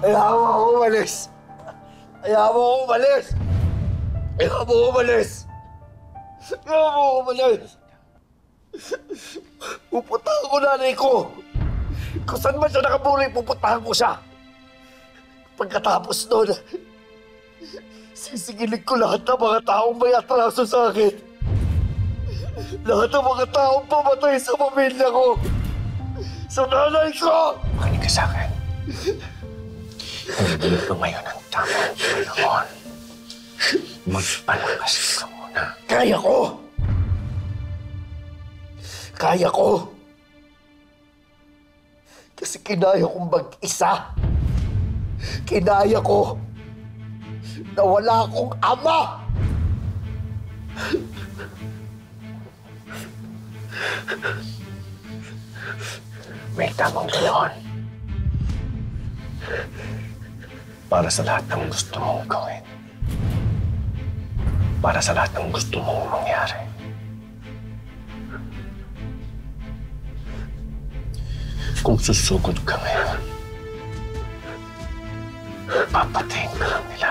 Ayaw mo ako umalis! Ayaw mo ako umalis! Ayaw mo umalis! Ayaw mo umalis! Pupuntahan ko nanay ko! Kung saan man siya nakabuli, pupuntahan ko siya! Pagkatapos nun, sisigilid ko lahat ng mga taong may atraso sa akin. Lahat ng mga taong pumatay sa pamilya ko. Sa nanay ko! Makinig ka sa akin. Hindi lumayo ng tamang panahon. Magpalakas ka muna. Kaya ko! Kaya ko! Kasi kinaya kong mag-isa. Kinaya ko na wala akong ama! May tamang panahon. Para sa lahat ng gusto mong gawin. Para sa lahat ng gusto mong mangyari. Kung susugod ka ngayon, papatayin ka lang nila.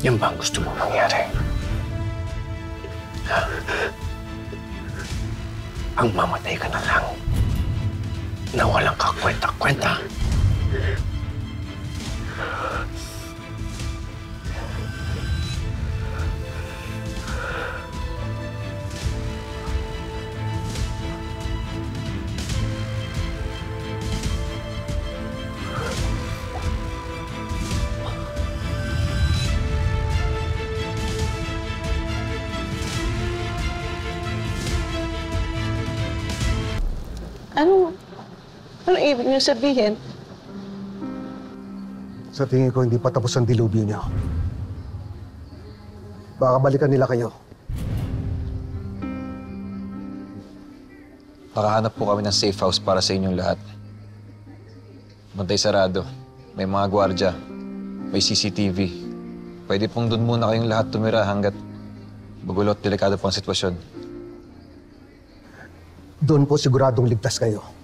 Yan ba ang gusto mong mangyari? Ang mamatay ka na lang na walang kakwenta-kwenta. Ano? Ano ibig niyo sabihin? Sa tingin ko, hindi pa tapos ang dilubyo niyo. Baka balikan nila kayo. Nakahanap po kami ng safe house para sa inyong lahat. Bantay sarado. May mga gwardya. May CCTV. Pwede pong doon muna kayong lahat tumira hanggat magulo at delikado po ang sitwasyon. Doon po siguradong ligtas kayo.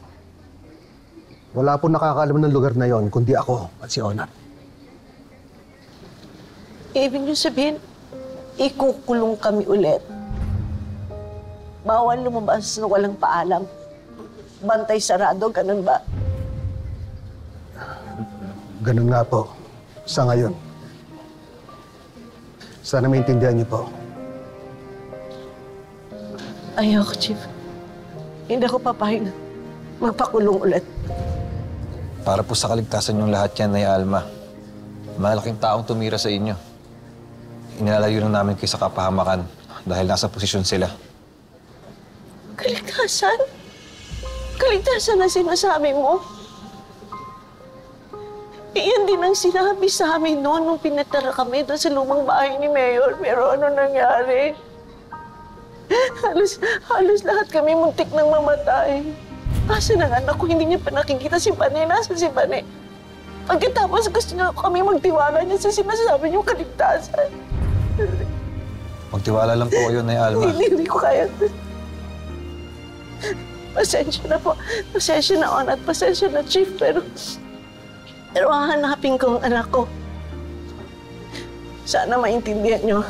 Wala po nakakaalam ng lugar na yon kundi ako at si Onat. Ibig niyo sabihin, ikukulong kami ulit. Bawal lumabas na walang paalam. Bantay sarado, ganun ba? Ganun nga po. Sa ngayon. Sana maintindihan niyo po. Ayoko, Chief. Hindi ako papayag na magpakulong ulit. Para po sa kaligtasan yung lahat yan, Nay Alma. Malaking taong tumira sa inyo. Inalayo na namin kayo sa kapahamakan dahil nasa posisyon sila. Kaligtasan? Kaligtasan na sinasabi mo? Iyan din ang sinabi sa amin noon nung pinatara kami doon sa lumang bahay ni Mayor. Pero ano nangyari? Halos, halos lahat kami muntik nang mamatay. Asa ng anak ko, hindi niya pa nakikita si Bane. Nasa si Bane? Pagkatapos gusto niya kami magtiwala niya sa sinasabi niyong kaligtasan. Magtiwala lang po kayo, Nay Alma. Hindi, hindi ko kaya. Pasensya na po. Pasensya na, On, at pasensya na, Chief. Pero, pero hahanapin ko ang anak ko. Sana maintindihan niyo.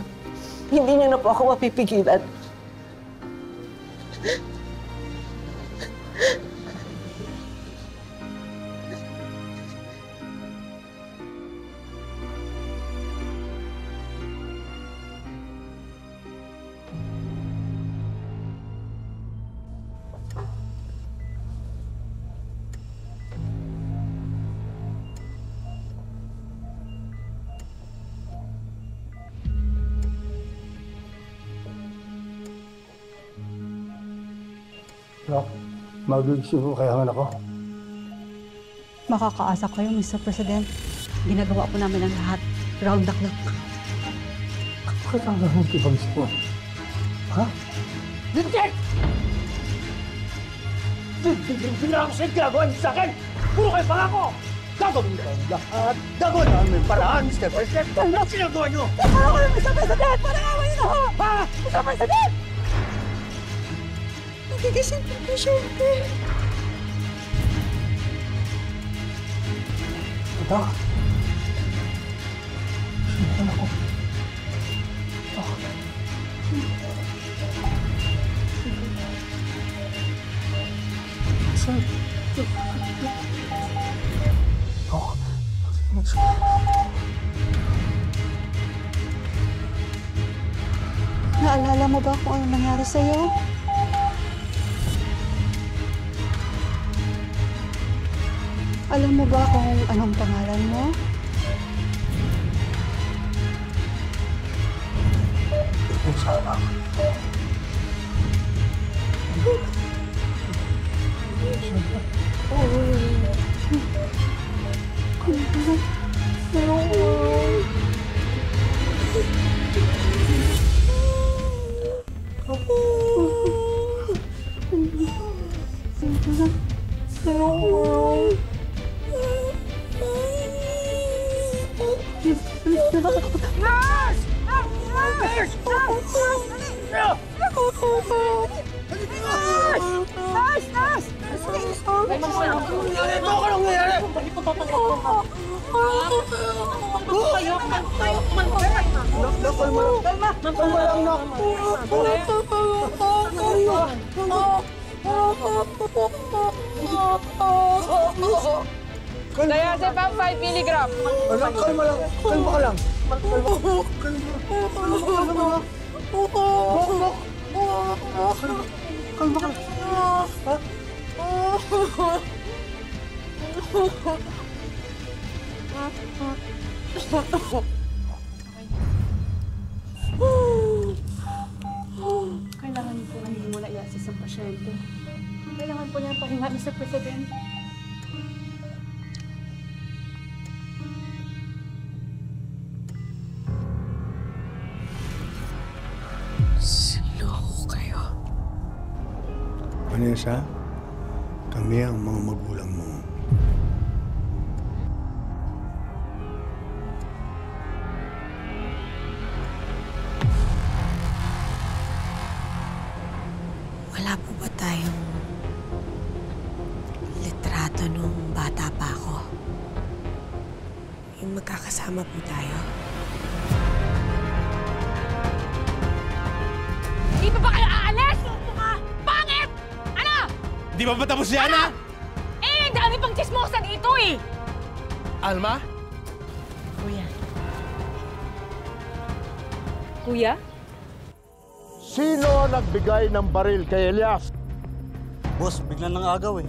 Hindi niyo na po ako mapipigilan. Doc, magigising ko kaya nga ako. Makakaasa kayo, Mr. President. Ginagawa po namin ang lahat. Round the clock. Bakit ang pag mo? Ha? Hindi! Hindi na ako sa ginagawa niyo sa akin! Puro kayo pangako! Gagawin ko ang lahat! Gagawin namin paraan, Mr. President! Ano ang ginagawa niyo? Para ko Mr. President! Para nga kayo na ho! Ha? Mr. President! Nagigising po po siya. Naalala mo ba kung ano nangyari sa'yo? Alam mo ba kung anong pangalan mo? Diazepam 5 milligram. Kailangan po hindi muna i-assess ang pasyente. Kailangan po niya pahinga, Mr. President. Sinloko kayo. Vanessa, kami ang mga magulang mo. Wala po ba tayong litrato nung bata pa ako? Yung magkakasama po tayo? Di ba ba tapos yan, ha? Eh, ang dami pang chismosa dito eh! Alma? Kuya. Kuya? Sino nagbigay ng baril kay Elias? Boss, bigla nang agaw eh.